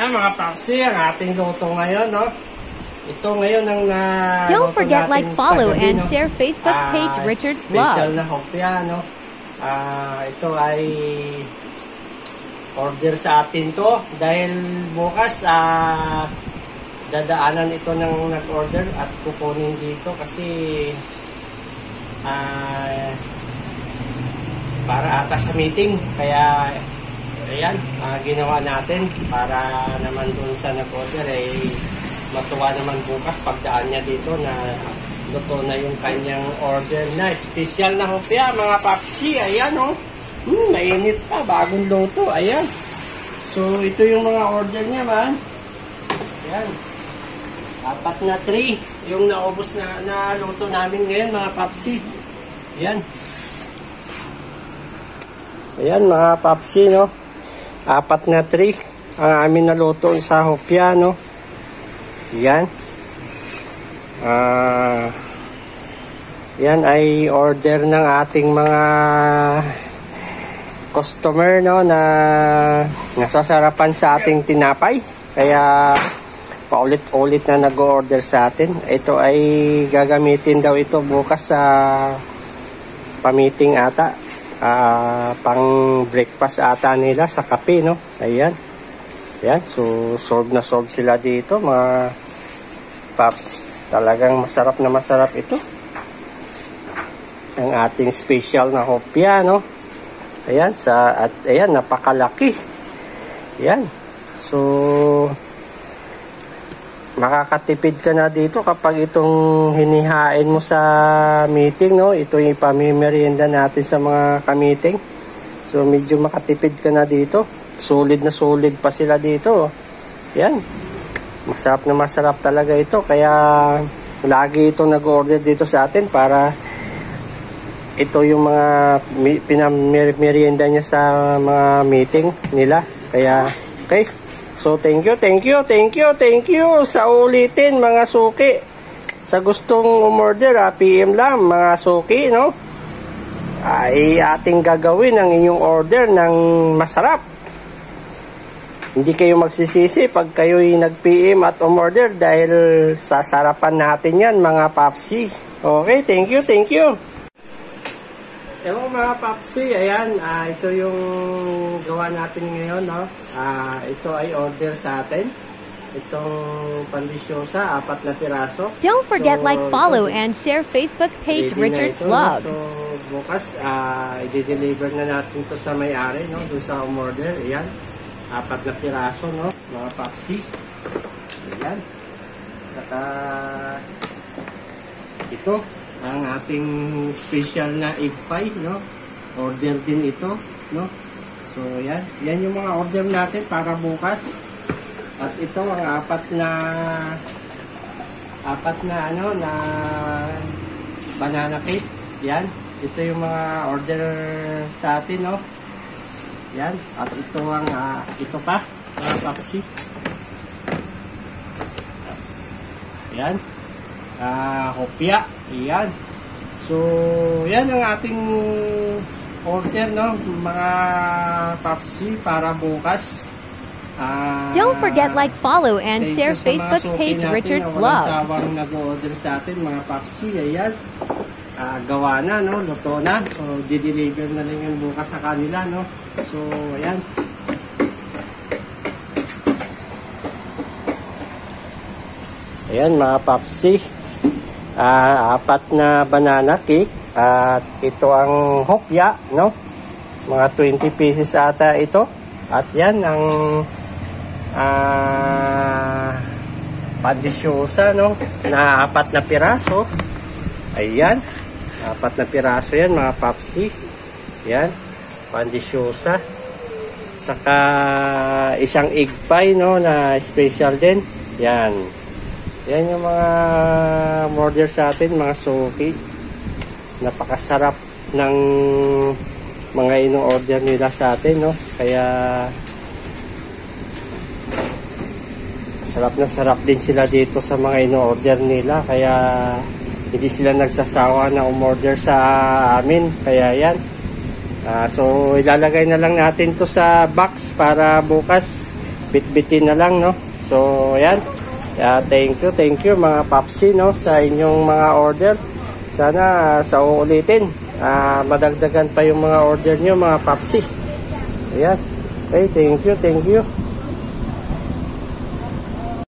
na mga paksi, ang ating luto ngayon, no? Ito ngayon ang na Don't luto forget like, follow, gabi, and no? share Facebook Ah, page Richard's Special Vlog. na hopya, no? Ah, ito ay order sa atin to dahil bukas ah dadaanan ito ng nag-order at kukunin dito kasi ah para ata sa meeting kaya ayan ah, ginawa natin para naman dun sa nag-order ay matuwa naman bukas pagdaan niya dito na luto na yung kanyang order. Na special na hopya mga papsi. Ayan oh. Hmm, mainit pa bagong luto. Ayan. So ito yung mga order niya man. Ayan. Apat na tray yung naubos na, na luto namin ngayon mga papsi. Ayan. Ayan mga papsi no apat na tray ang amin naluto sa hopya no yan Ah, yan ay order ng ating mga customer no na nasasarapan sa ating tinapay. Kaya paulit-ulit na nag-order sa atin. Ito ay gagamitin daw ito bukas sa pamiting ata. Ah, pang breakfast ata nila sa kape no. Ayan. Ayan, so solve na solve sila dito mga paps. Talagang masarap na masarap ito. Ang ating special na hopya, no? Ayan, sa, at ayan, napakalaki. Ayan. So, makakatipid ka na dito kapag itong hinihain mo sa meeting, no? Ito yung ipamimerienda natin sa mga ka-meeting. So, medyo makatipid ka na dito. Solid na solid pa sila dito. Ayan. Masarap na masarap talaga ito. Kaya lagi ito nag-order dito sa atin para ito yung mga pinamerienda niya sa mga meeting nila. Kaya, okay. So, thank you, thank you, thank you, thank you sa ulitin mga suki. Sa gustong umorder, ah, PM lang mga suki, no? Ay ating gagawin ang inyong order ng masarap. Hindi kayo magsisisi pag kayo'y nag-PM at umorder dahil sa sarapan natin yan mga papsi. Okay, thank you, thank you. Hello mga papsi, ayan, ah, ito yung gawa natin ngayon, no? Ah, ito ay order sa atin. Itong pandisyosa, apat na piraso. Don't forget So, like, follow, ito- and share Facebook page Richard's? Vlog. So, bukas, ah, i-deliver na natin to sa may-ari, no? Doon sa umorder. Ayan. Apat na piraso, no? Mga papsi. Ayan. Saka, ito, ang ating special na egg pie, no? Order din ito, no? So, ayan. Yan yung mga order natin para bukas. At ito, ang apat na apat na ano na banana cake. Yan. Ito yung mga order sa atin, no? Yan. At ito ang ah, ito pa, mga papsi. Yan. Ah, hopya. Yan. So, yan ang ating order, no? Mga papsi para bukas. Ah, Don't forget like, follow, and share Facebook page natin Richard's na Vlog. sawang nag-order sa atin, mga papsi. Ayan. Ah, gawa na, no? Luto na. So, di-deliver na lang yan bukas sa kanila, no? So, ayan. Ayan, mga papsi. Ah, apat na banana cake. At ito ang hopya, no? Mga 20 pieces ata ito. At yan ang ah pandisyosa no? Na apat na piraso. Ayan. Apat na piraso yan mga papsi yan. Pandisyosa saka isang egg pie no? Na special din. Yan yan yung mga order sa atin mga suki napakasarap ng mga ino-order nila sa atin no? Kaya sarap na sarap din sila dito sa mga ino-order nila. Kaya hindi sila nagsasawa na umorder sa amin. Kaya yan. Ah, so ilalagay na lang natin to sa box para bukas bitbitin na lang, no? So, ayan. Yeah, thank you, thank you mga papsi, no? Sa inyong mga order. Sana uh, sa uulitin, uh, madagdagan pa yung mga order nyo, mga papsi. Ayan. Okay, thank you, thank you.